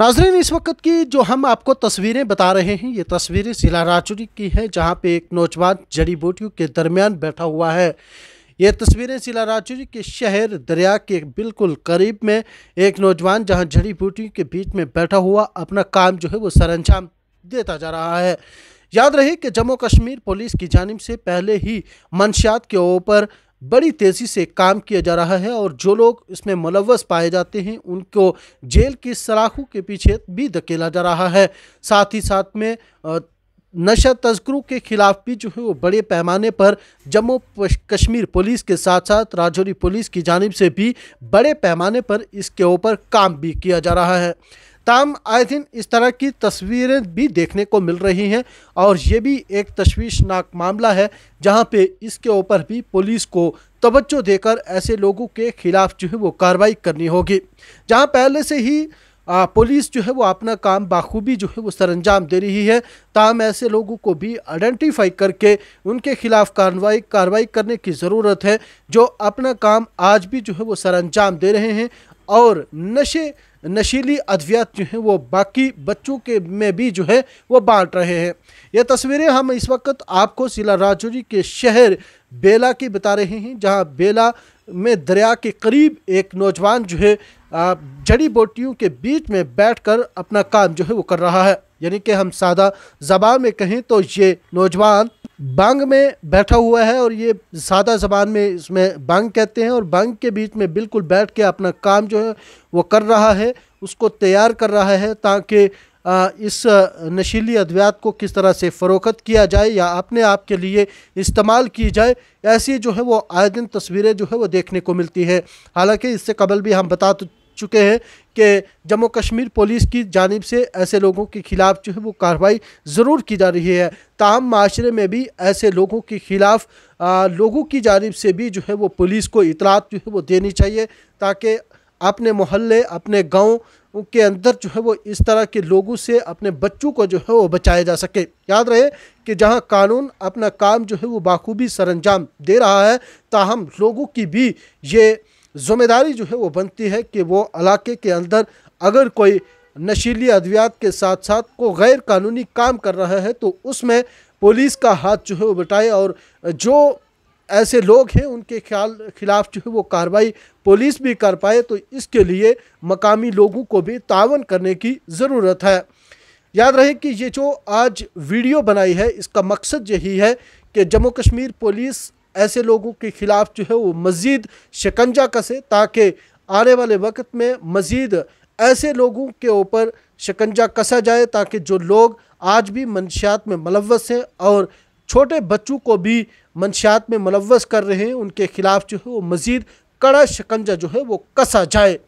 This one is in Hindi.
नाजरीन, इस वक्त की जो हम आपको तस्वीरें बता रहे हैं, ये तस्वीरें जिला राजौरी की है, जहाँ पे एक नौजवान जड़ी बूटियों के दरमियान बैठा हुआ है। ये तस्वीरें जिला राजौरी के शहर दरिया के बिल्कुल करीब में एक नौजवान जहाँ जड़ी बूटियों के बीच में बैठा हुआ अपना काम जो है वो सरंजाम देता जा रहा है। याद रहे कि जम्मू कश्मीर पुलिस की जानब से पहले ही मंशियात के ऊपर बड़ी तेज़ी से काम किया जा रहा है और जो लोग इसमें मुलवस पाए जाते हैं, उनको जेल की सलाखों के पीछे भी धकेला जा रहा है। साथ ही साथ में नशा तस्करों के खिलाफ भी जो है वो बड़े पैमाने पर जम्मू कश्मीर पुलिस के साथ साथ राजौरी पुलिस की जानब से भी बड़े पैमाने पर इसके ऊपर काम भी किया जा रहा है। ताम आए दिन इस तरह की तस्वीरें भी देखने को मिल रही हैं। और ये भी एक तश्वीशनाक मामला है, जहाँ पे इसके ऊपर भी पुलिस को तवज्जो देकर ऐसे लोगों के खिलाफ जो है वो कार्रवाई करनी होगी। जहाँ पहले से ही पुलिस जो है वो अपना काम बाखूबी जो है वो सरंजाम दे रही है, ताम ऐसे लोगों को भी आइडेंटिफाई करके उनके खिलाफ कार्रवाई कार्रवाई करने की ज़रूरत है, जो अपना काम आज भी जो है वो सरंजाम दे रहे हैं। और नशे, नशीली अद्वियात जो हैं वो बाकी बच्चों के में भी जो है वो बांट रहे हैं। ये तस्वीरें हम इस वक्त आपको जिला राजौरी के शहर बेला की बता रहे हैं, जहाँ बेला में दरिया के करीब एक नौजवान जो है जड़ी बूटियों के बीच में बैठकर अपना काम जो है वो कर रहा है। यानी कि हम सादा जबान में कहें तो ये नौजवान बंग में बैठा हुआ है और ये सादा ज़बान में इसमें बंग कहते हैं और बंग के बीच में बिल्कुल बैठ के अपना काम जो है वो कर रहा है, उसको तैयार कर रहा है ताकि इस नशीली अद्वियात को किस तरह से फ़रोख्त किया जाए या अपने आप के लिए इस्तेमाल की जाए, ऐसी जो है वो आए दिन तस्वीरें जो है वो देखने को मिलती है। हालाँकि इससे कबल भी हम बता तो चुके हैं कि जम्मू कश्मीर पुलिस की जानब से ऐसे लोगों के ख़िलाफ़ जो है वो कार्रवाई ज़रूर की जा रही है। ताहम माशरे में भी ऐसे लोगों के ख़िलाफ़ लोगों की जानब से भी जो है वो पुलिस को इतलात जो है वो देनी चाहिए ताकि अपने मोहल्ले, अपने गाँव के अंदर जो है वो इस तरह के लोगों से, अपने बच्चों को जो है वो बचाया जा सके। याद रहे कि जहाँ कानून अपना काम जो है वो बाखूबी सरंजाम दे रहा है, ताहम लोगों की भी ये ज़िम्मेदारी जो है वो बनती है कि वो इलाके के अंदर अगर कोई नशीली अद्वियात के साथ साथ को गैर कानूनी काम कर रहा है तो उसमें पुलिस का हाथ जो है वो बटाए और जो ऐसे लोग हैं, उनके ख्याल, खिलाफ जो है वो कार्रवाई पुलिस भी कर पाए तो इसके लिए मकामी लोगों को भी तावन करने की ज़रूरत है। याद रहे कि ये जो आज वीडियो बनाई है, इसका मकसद यही है कि जम्मू कश्मीर पुलिस ऐसे लोगों के ख़िलाफ़ जो है वो मज़ीद शिकंजा कसे ताकि आने वाले वक्त में मज़ीद ऐसे लोगों के ऊपर शिकंजा कसा जाए ताकि जो लोग आज भी मनशियात में मुलवस हैं और छोटे बच्चों को भी मंशियात में मुलवस कर रहे हैं, उनके ख़िलाफ़ जो है वो मज़ीद कड़ा शिकंजा जो है वो कसा जाए।